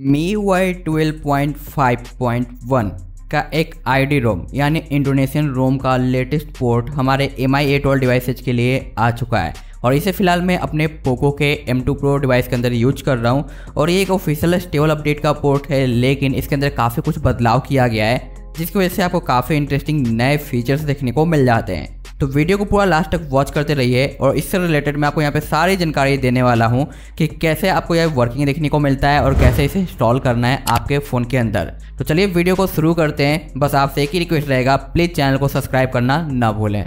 Me why twelve का एक I D रोम यानी इंडोनेशियन रोम का लेटेस्ट पोर्ट हमारे M I A twelve devices के लिए आ चुका है। और इसे फ़िलहाल मैं अपने पोको के M2 Pro डिवाइस के अंदर यूज़ कर रहा हूँ। और ये एक ऑफिशियल स्टेबल अपडेट का पोर्ट है, लेकिन इसके अंदर काफ़ी कुछ बदलाव किया गया है, जिसकी वजह से आपको काफ़ी इंटरेस्टिंग नए फीचर्स देखने को मिल जाते हैं। तो वीडियो को पूरा लास्ट तक वॉच करते रहिए और इससे रिलेटेड मैं आपको यहाँ पे सारी जानकारी देने वाला हूँ कि कैसे आपको यह वर्किंग देखने को मिलता है और कैसे इसे इंस्टॉल करना है आपके फ़ोन के अंदर। तो चलिए वीडियो को शुरू करते हैं। बस आपसे एक ही रिक्वेस्ट रहेगा प्लीज़ चैनल को सब्सक्राइब करना ना भूलें।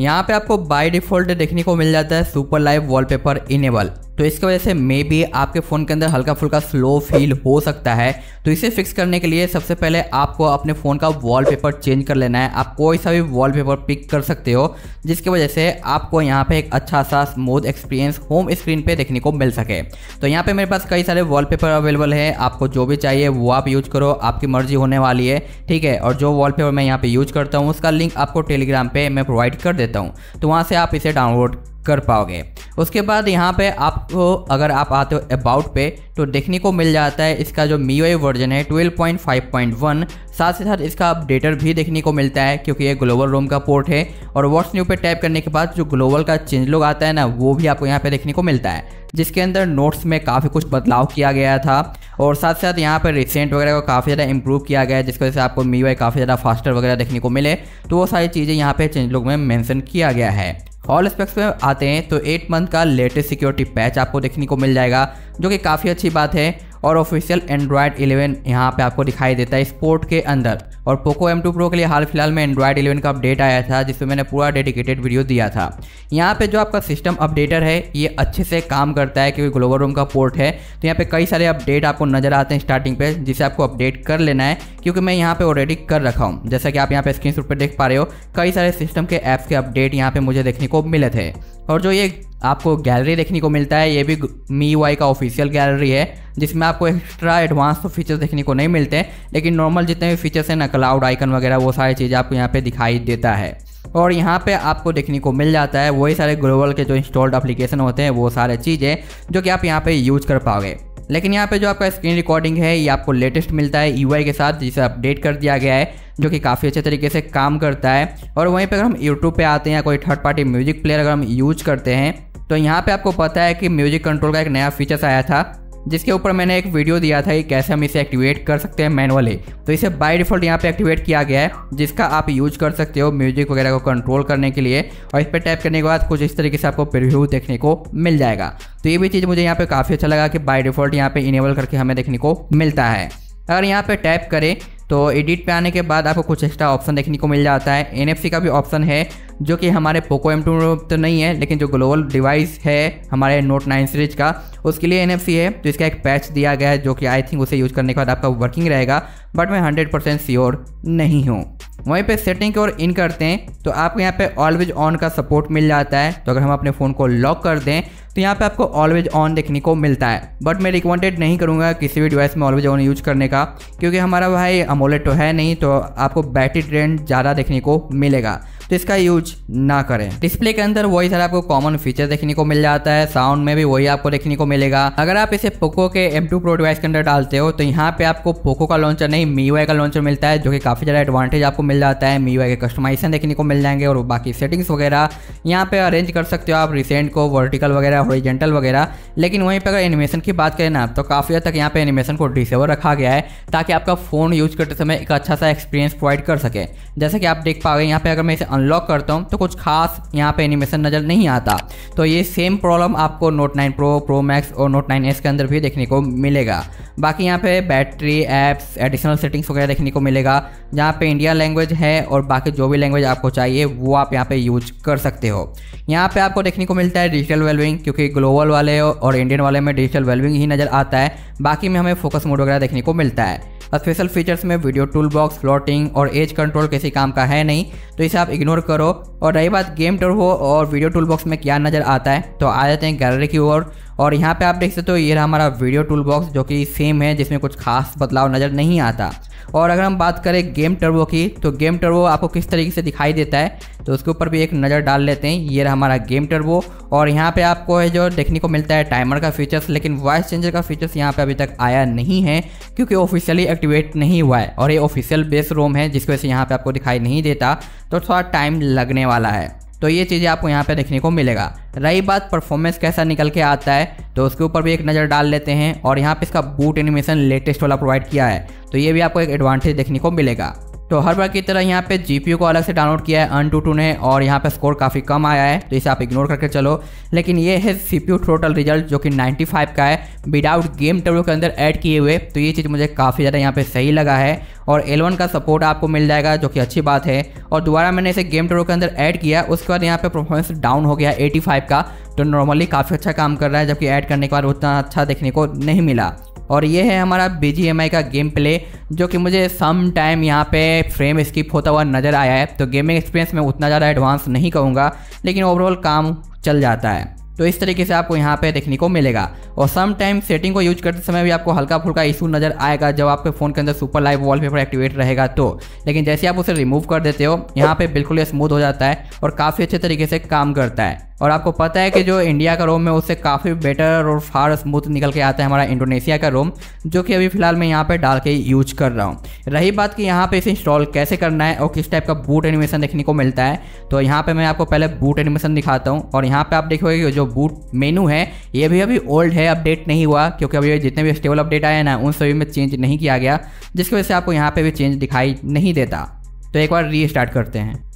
यहाँ पे आपको बाय डिफ़ॉल्ट देखने को मिल जाता है सुपर लाइव वॉलपेपर इनेबल तो इसकी वजह से मे बी आपके फ़ोन के अंदर हल्का फुल्का स्लो फील हो सकता है। तो इसे फिक्स करने के लिए सबसे पहले आपको अपने फ़ोन का वॉलपेपर चेंज कर लेना है। आप कोई सा भी वॉलपेपर पिक कर सकते हो, जिसकी वजह से आपको यहाँ पे एक अच्छा सा स्मूथ एक्सपीरियंस होम स्क्रीन पे देखने को मिल सके। तो यहाँ पे मेरे पास कई सारे वॉलपेपर अवेलेबल है। आपको जो भी चाहिए वो आप यूज़ करो, आपकी मर्ज़ी होने वाली है, ठीक है? और जो वॉलपेपर मैं यहाँ पे यूज़ करता हूँ, उसका लिंक आपको टेलीग्राम पे मैं प्रोवाइड कर देता हूँ। तो वहाँ से आप इसे डाउनलोड कर पाओगे। उसके बाद यहाँ पे आपको, अगर आप आते हो अबाउट पे तो देखने को मिल जाता है इसका जो मी वर्जन है 12.5.1 साथ ही साथ इसका अपडेटर भी देखने को मिलता है, क्योंकि ये ग्लोबल रोम का पोर्ट है। और व्हाट्स न्यू पे टैप करने के बाद जो ग्लोबल का चेंज लोग आता है ना, वो भी आपको यहाँ पे देखने को मिलता है। जिसके अंदर नोट्स में काफ़ी कुछ बदलाव किया गया था, और साथ साथ यहाँ पर रिसेंट वगैरह को काफ़ी ज़्यादा इंप्रूव किया गया है, जिसकी वजह से आपको मी काफ़ी ज़्यादा फास्टर वगैरह देखने को मिले। तो वो सारी चीज़ें यहाँ पे चेंज लोग में मैंसन किया गया है। ऑल स्पेक्स में आते हैं तो एट मंथ का लेटेस्ट सिक्योरिटी पैच आपको देखने को मिल जाएगा, जो कि काफ़ी अच्छी बात है। और ऑफिशियल एंड्रॉयड 11 यहाँ पे आपको दिखाई देता है स्पोर्ट के अंदर। और पोको M2 Pro के लिए हाल फ़िलहाल में एंड्रॉयड 11 का अपडेट आया था, जिसमें मैंने पूरा डेडिकेटेड वीडियो दिया था। यहाँ पे जो आपका सिस्टम अपडेटर है, ये अच्छे से काम करता है, क्योंकि ग्लोबल रूम का पोर्ट है तो यहाँ पे कई सारे अपडेट आपको नज़र आते हैं स्टार्टिंग पे, जिसे आपको अपडेट कर लेना है, क्योंकि मैं यहाँ पे ऑलरेडी कर रखा हूँ। जैसा कि आप यहाँ पे स्क्रीन पर देख पा रहे हो, कई सारे सिस्टम के ऐप्स के अपडेट यहाँ पे मुझे देखने को मिले थे। और जो ये आपको गैलरी देखने को मिलता है। ये भी मी वाई का ऑफिशियल गैलरी है, जिसमें आपको एक्स्ट्रा एडवांस तो फीचर्स देखने को नहीं मिलते। लेकिन नॉर्मल जितने भी फीचर्स हैं ना क्लाउड आइकन वगैरह, वो सारी चीज़ें आपको यहाँ पे दिखाई देता है। और यहाँ पे आपको देखने को मिल जाता है, वही सारे ग्लोबल के जो इंस्टॉल्ड एप्लीकेशन होते हैं, वो सारे चीज़ें जो कि आप यहाँ पे यूज़ कर पाओगे। लेकिन यहाँ पे जो आपका स्क्रीन रिकॉर्डिंग है, ये आपको लेटेस्ट मिलता है UI के साथ, जिसे अपडेट कर दिया गया है, जो कि काफ़ी अच्छे तरीके से काम करता है। और वहीं पर अगर हम यूट्यूब पे आते हैं या कोई थर्ड पार्टी म्यूज़िक प्लेयर अगर हम यूज़ करते हैं तो यहाँ पे आपको पता है कि म्यूज़िक कंट्रोल का एक नया फीचर्स आया था, जिसके ऊपर मैंने एक वीडियो दिया था कि कैसे हम इसे एक्टिवेट कर सकते हैं मैनुअली। तो इसे बाय डिफ़ॉल्ट यहाँ पे एक्टिवेट किया गया है, जिसका आप यूज़ कर सकते हो म्यूज़िक वगैरह को कंट्रोल करने के लिए, और इस पर टैप करने के बाद कुछ इस तरीके से आपको प्रिव्यू देखने को मिल जाएगा। तो ये भी चीज़ मुझे यहाँ पे काफ़ी अच्छा लगा कि बाय डिफ़ॉल्ट यहाँ पे इनेबल करके हमें देखने को मिलता है। अगर यहाँ पे टैप करें तो एडिट पे आने के बाद आपको कुछ एक्स्ट्रा ऑप्शन देखने को मिल जाता है। एनएफसी का भी ऑप्शन है, जो कि हमारे पोको एम टू तो नहीं है, लेकिन जो ग्लोबल डिवाइस है हमारे नोट नाइन सीरीज़ का, उसके लिए एनएफसी है। तो इसका एक पैच दिया गया है, जो कि आई थिंक उसे यूज़ करने के बाद आपका वर्किंग रहेगा बट मैं हंड्रेड परसेंट श्योर नहीं हूँ। वहीं पे सेटिंग की ओर इन करते हैं तो आपको यहाँ पे ऑलवेज ऑन का सपोर्ट मिल जाता है। तो अगर हम अपने फ़ोन को लॉक कर दें तो यहाँ पे आपको ऑलवेज ऑन देखने को मिलता है। बट मैं रिकमेंडेड नहीं करूँगा किसी भी डिवाइस में ऑलवेज ऑन यूज़ करने का, क्योंकि हमारा भाई अमोलेट तो है नहीं तो आपको बैटरी ट्रेंड ज़्यादा देखने को मिलेगा। तो इसका यूज़ ना करें। डिस्प्ले के अंदर वही सारा आपको कॉमन फीचर देखने को मिल जाता है साउंड में भी वही आपको देखने को मिलेगा। अगर आप इसे पोको के एम टू प्रो डिवाइस के अंदर डालते हो तो यहाँ पे आपको पोको का लॉन्चर नहीं मी का लॉन्चर मिलता है, जो कि काफ़ी ज़्यादा एडवांटेज आपको मिल जाता है। मी के कस्टमाइजेशन देखने को मिल जाएँगे और बाकी सेटिंग्स वगैरह, यहाँ पे अरेंज कर सकते हो आप रिसेंट को वर्टिकल वगैरह हॉरिजेंटल वगैरह। लेकिन वहीं पर अगर एनिमेशन की बात करें ना तो काफ़ी हद तक यहाँ पे एनिमेशन को डिसेबल रखा गया है, ताकि आपका फ़ोन यूज़ करते समय एक अच्छा सा एक्सपीरियंस प्रोवाइड कर सके। जैसे कि आप देख पाओगे यहाँ पे अगर मैं इसे अनलॉक करता हूँ तो कुछ खास यहाँ पे एनिमेशन नज़र नहीं आता। तो ये सेम प्रॉब्लम आपको नोट 9 प्रो प्रो मैक्स और नोट 9s के अंदर भी देखने को मिलेगा। बाकी यहाँ पे बैटरी एप्स एडिशनल सेटिंग्स वगैरह देखने को मिलेगा। जहाँ पे इंडिया लैंग्वेज है और बाकी जो भी लैंग्वेज आपको चाहिए, वो आप यहाँ पे यूज़ कर सकते हो। यहाँ पे आपको देखने को मिलता है डिजिटल वेलविंग क्योंकि ग्लोबल वाले और इंडियन वाले में डिजिटल वेलविंग ही नज़र आता है। बाकी में हमें फोकस मोड वगैरह देखने को मिलता है। स्पेशल फीचर्स में वीडियो टूल बॉक्स फ्लोटिंग और एज कंट्रोल किसी काम का है नहीं। तो इसे आप इग्नोर करो। और रही बात गेम टर्बो और वीडियो टूल बॉक्स में क्या नज़र आता है तो आ जाते हैं गैलरी की ओर। और यहाँ पे आप देख सकते हो, ये रहा हमारा वीडियो टूल बॉक्स जो कि सेम है, जिसमें कुछ खास बदलाव नज़र नहीं आता। और अगर हम बात करें गेम टर्बो की तो गेम टर्बो आपको किस तरीके से दिखाई देता है तो उसके ऊपर भी एक नज़र डाल लेते हैं। ये रहा हमारा गेम टर्बो और यहाँ पे आपको है जो देखने को मिलता है टाइमर का फीचर्स, लेकिन वॉइस चेंजर का फीचर्स यहाँ पे अभी तक आया नहीं है, क्योंकि ऑफिशियली एक्टिवेट नहीं हुआ है और ये ऑफिशियल बेस रोम है, जिसकी वजह से यहाँ पर आपको दिखाई नहीं देता तो थोड़ा टाइम लगने वाला है। तो ये चीज़ें आपको यहाँ पे देखने को मिलेगा। रही बात परफॉर्मेंस कैसा निकल के आता है तो उसके ऊपर भी एक नज़र डाल लेते हैं और यहाँ पे इसका बूट एनिमेशन लेटेस्ट वाला प्रोवाइड किया है। तो ये भी आपको एक एडवांटेज देखने को मिलेगा। तो हर बार की तरह यहाँ पे जीपीयू को अलग से डाउनलोड किया है अन टू टू ने, और यहाँ पे स्कोर काफ़ी कम आया है तो इसे आप इग्नोर करके चलो। लेकिन ये है सीपीयू टोटल रिज़ल्ट जो कि 95 का है। विदाउट गेम टेबल के अंदर ऐड किए हुए तो ये चीज़ मुझे काफ़ी ज़्यादा यहाँ पे सही लगा है। और एल का सपोर्ट आपको मिल जाएगा, जो कि अच्छी बात है। और दोबारा मैंने इसे गेम टेबल के अंदर ऐड किया, उसके बाद यहाँ पे परफॉर्मेंस डाउन हो गया एटी का तो नॉर्मली काफ़ी अच्छा काम कर रहा है, जबकि ऐड करने के बाद उतना अच्छा देखने को नहीं मिला। और ये है हमारा BGMI का गेम प्ले जो कि मुझे सम टाइम यहाँ पे फ्रेम स्किप होता हुआ नज़र आया है। तो गेमिंग एक्सपीरियंस में उतना ज़्यादा एडवांस नहीं कहूँगा, लेकिन ओवरऑल काम चल जाता है। तो इस तरीके से आपको यहाँ पे देखने को मिलेगा। और सम टाइम सेटिंग को यूज़ करते समय भी आपको हल्का फुल्का इशू नज़र आएगा, जब आपके फ़ोन के अंदर सुपर लाइव वॉलपेपर एक्टिवेट रहेगा तो। लेकिन जैसे आप उसे रिमूव कर देते हो, यहाँ पे बिल्कुल स्मूथ हो जाता है और काफ़ी अच्छे तरीके से काम करता है। और आपको पता है कि जो इंडिया का रोम है, उससे काफ़ी बेटर और फार स्मूथ निकल के आता है हमारा इंडोनेशिया का रोम, जो कि अभी फ़िलहाल मैं यहाँ पर डाल के यूज़ कर रहा हूँ। रही बात कि यहाँ पे इसे इंस्टॉल कैसे करना है और किस टाइप का बूट एनिमेशन देखने को मिलता है तो यहाँ पर मैं आपको पहले बूट एनिमेशन दिखाता हूँ और यहाँ पर आप देखोगे कि जो बूट मेनू है, ये भी अभी ओल्ड है अपडेट नहीं हुआ, क्योंकि अभी जितने भी स्टेबल अपडेट आए ना, उन सभी में चेंज नहीं किया गया, जिसकी वजह से आपको यहाँ पर भी चेंज दिखाई नहीं देता। तो एक बार री करते हैं।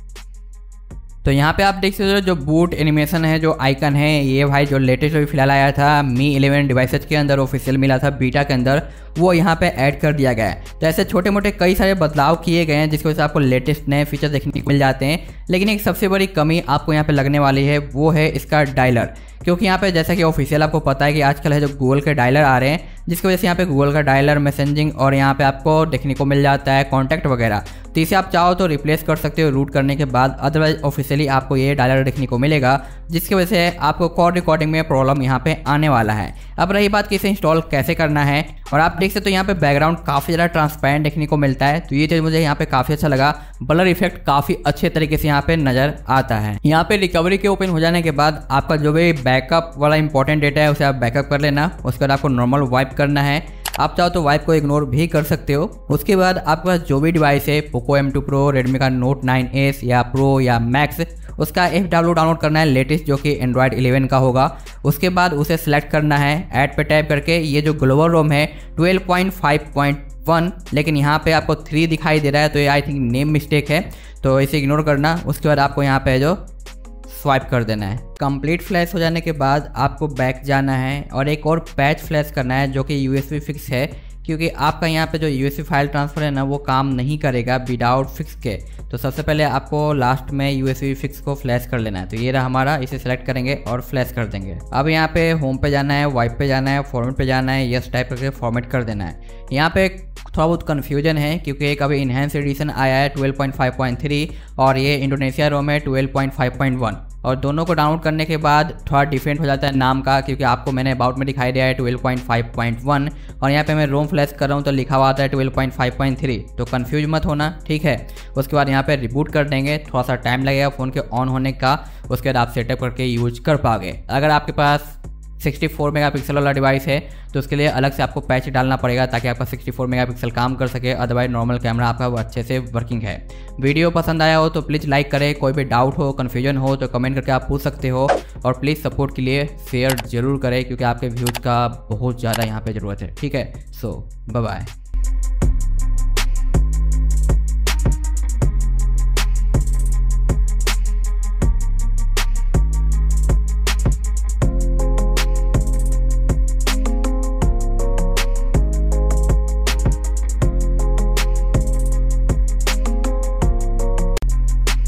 तो यहाँ पे आप देख सकते हो जो बूट एनिमेशन है, जो आइकन है, ये भाई जो लेटेस्ट अभी फ़िलहाल आया था मी 11 डिवाइसेज के अंदर ऑफिशियल मिला था बीटा के अंदर, वो यहाँ पे ऐड कर दिया गया है। तो ऐसे छोटे मोटे कई सारे बदलाव किए गए हैं, जिसकी वजह से आपको लेटेस्ट नए फीचर देखने को मिल जाते हैं। लेकिन एक सबसे बड़ी कमी आपको यहाँ पे लगने वाली है, वो है इसका डायलर क्योंकि यहाँ पे जैसा कि ऑफिशियल आपको पता है कि आजकल है जो गूगल के डायलर आ रहे हैं जिसकी वजह से यहाँ पे गूगल का डायलर मैसेजिंग और यहाँ पे आपको देखने को मिल जाता है कॉन्टैक्ट वगैरह। तो इसे आप चाहो तो रिप्लेस कर सकते हो रूट करने के बाद। अदरवाइज़ ऑफिशियली आपको ये डायलर देखने को मिलेगा, जिसकी वजह से आपको कॉल रिकॉर्डिंग में प्रॉब्लम यहाँ पे आने वाला है। अब रही बात कि इसे इंस्टॉल कैसे करना है, और आप देख सकते हो यहाँ पे बैकग्राउंड काफ़ी ज़्यादा ट्रांसपेरेंट देखने को मिलता है। तो ये चीज़ मुझे यहाँ पे काफ़ी अच्छा लगा। ब्लर इफ़ेक्ट काफ़ी अच्छे तरीके से यहाँ पे नज़र आता है। यहाँ पे रिकवरी के ओपन हो जाने के बाद आपका जो भी बैकअप वाला इंपॉर्टेंट डेटा है, उसे आप बैकअप कर लेना। उसके बाद आपको नॉर्मल वाइप करना है। आप चाहो तो वाइप को इग्नोर भी कर सकते हो। उसके बाद आपके पास जो भी डिवाइस है Poco M two pro Redmi का नोट नाइन एस या प्रो या मैक्स उसका एफ़ डब्ल्यू डाउनलोड करना है लेटेस्ट जो कि एंड्रॉयड 11 का होगा। उसके बाद उसे सिलेक्ट करना है। ऐड पे टाइप करके ये जो ग्लोबल रोम है 12.5.1 लेकिन यहाँ पे आपको थ्री दिखाई दे रहा है तो ये आई थिंक नेम मिस्टेक है। तो इसे इग्नोर करना। उसके बाद आपको यहाँ पे जो स्वाइप कर देना है। कंप्लीट फ्लैश हो जाने के बाद आपको बैक जाना है और एक और पैच फ्लैश करना है जो कि यूएसबी फिक्स है, क्योंकि आपका यहाँ पे जो यूएसबी फ़ाइल ट्रांसफ़र है ना, वो काम नहीं करेगा विदाउट फिक्स के। तो सबसे पहले आपको लास्ट में यूएसबी फिक्स को फ्लैश कर लेना है। तो ये रहा हमारा, इसे सेलेक्ट करेंगे और फ्लैश कर देंगे। अब यहाँ पे होम पे जाना है, वाइप पे जाना है, फॉर्मेट पे जाना है, यस टाइप करके फॉर्मेट कर देना है। यहाँ पे थोड़ा बहुत कन्फ्यूज़न है, क्योंकि एक अभी इन्हेंस एडिशन आया है 12.5.3 और ये इंडोनेशिया रोम है 12.5.1 और दोनों को डाउनलोड करने के बाद थोड़ा डिफरेंट हो जाता है नाम का, क्योंकि आपको मैंने अबाउट में दिखाई दिया है 12.5.1 और यहाँ पे मैं रोम फ्लैश कर रहा हूँ तो लिखा हुआ आता है 12.5.3 तो कन्फ्यूज़ मत होना, ठीक है? उसके बाद यहाँ पे रिबूट कर देंगे, थोड़ा सा टाइम लगेगा फ़ोन के ऑन होने का, उसके बाद आप सेटअप करके यूज़ कर पाओगे। अगर आपके पास 64 मेगापिक्सल वाला डिवाइस है तो उसके लिए अलग से आपको पैच डालना पड़ेगा ताकि आपका 64 मेगापिक्सल काम कर सके अदरवाइज़ नॉर्मल कैमरा आपका अच्छे से वर्किंग है। वीडियो पसंद आया हो तो प्लीज़ लाइक करें, कोई भी डाउट हो कन्फ्यूज़न हो तो कमेंट करके आप पूछ सकते हो, और प्लीज़ सपोर्ट के लिए शेयर ज़रूर करें, क्योंकि आपके व्यूज़ का बहुत ज़्यादा यहाँ पर ज़रूरत है, ठीक है? सो बाय